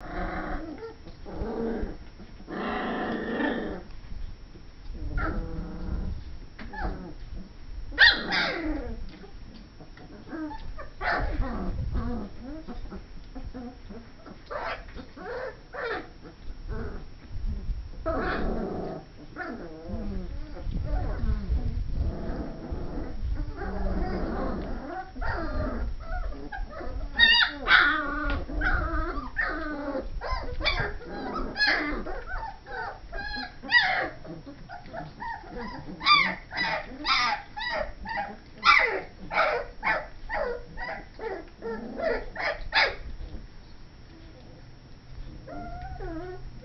You. Mm-hmm.